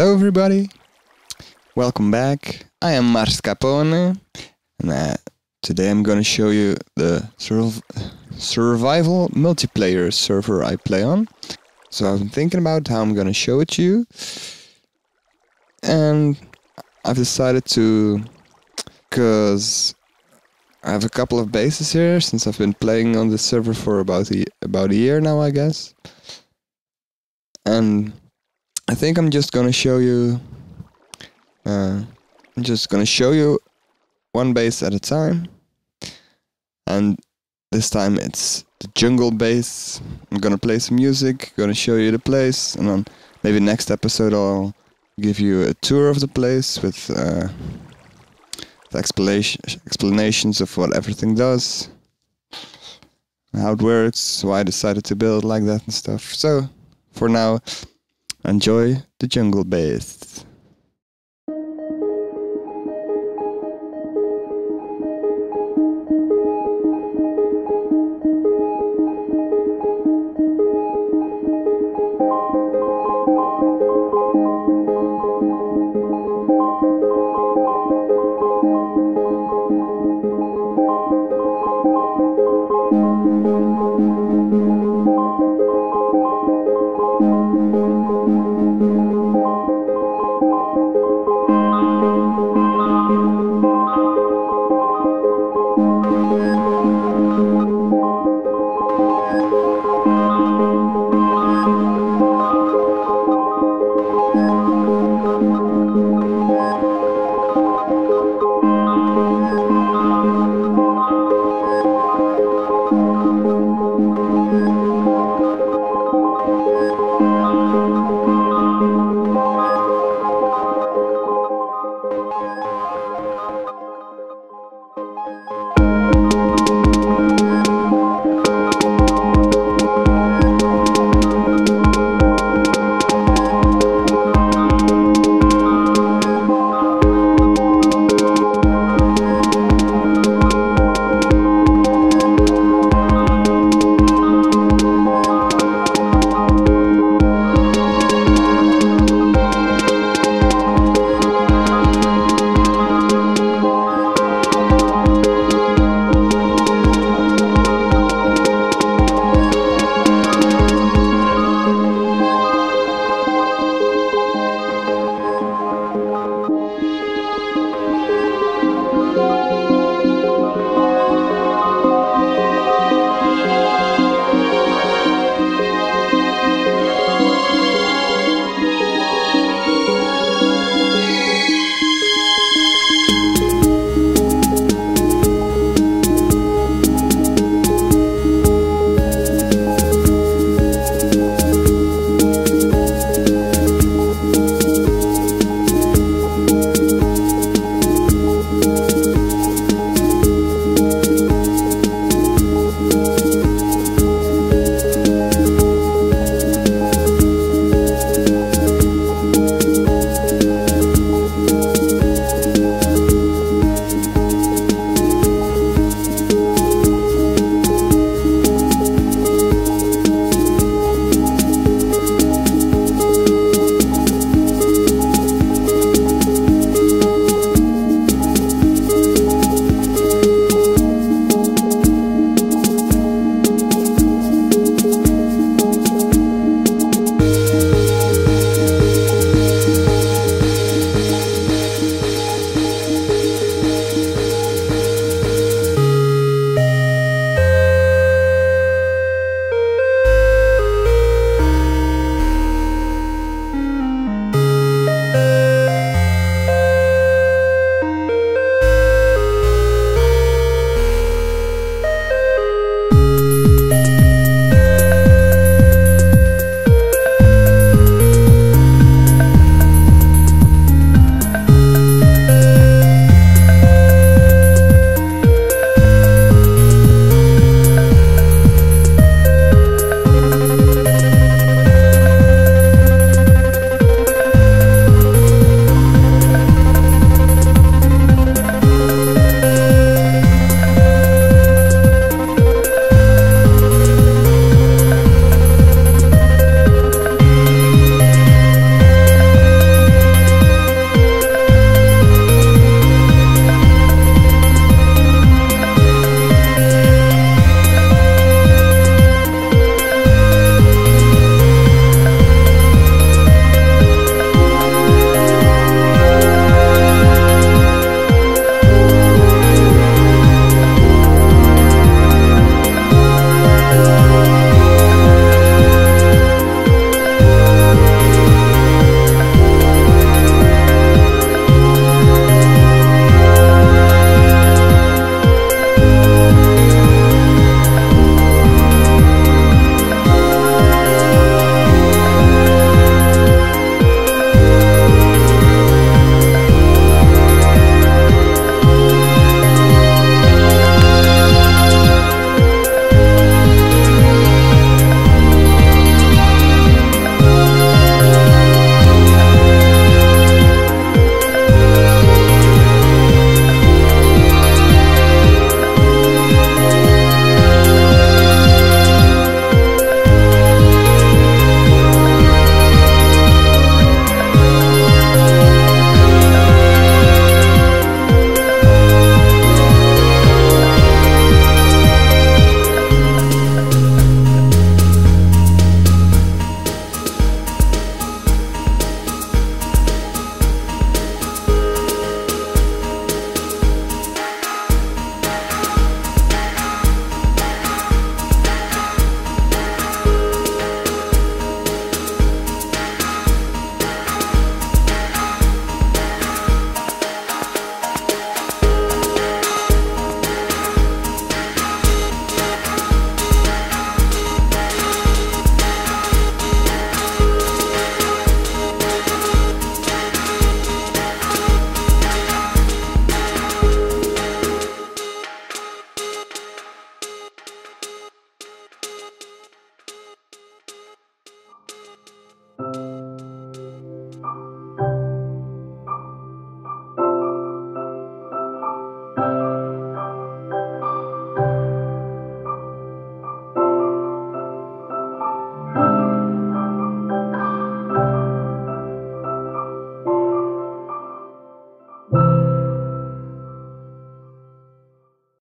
Hello, everybody. Welcome back. I am Marscapone, and uh, today I'm gonna show you the surv- survival multiplayer server I play on. So I've been thinking about how I'm gonna show it to you, and I've decided to, cause I have a couple of bases here since I've been playing on this server for about about a year now, I guess, and I think I'm just gonna show you. Uh, I'm just gonna show you one base at a time, and this time it's the jungle base. I'm gonna play some music, gonna show you the place, and then maybe next episode I'll give you a tour of the place with uh, the explanation explanations of what everything does, how it works, why I decided to build like that and stuff. So, for now, enjoy the jungle base.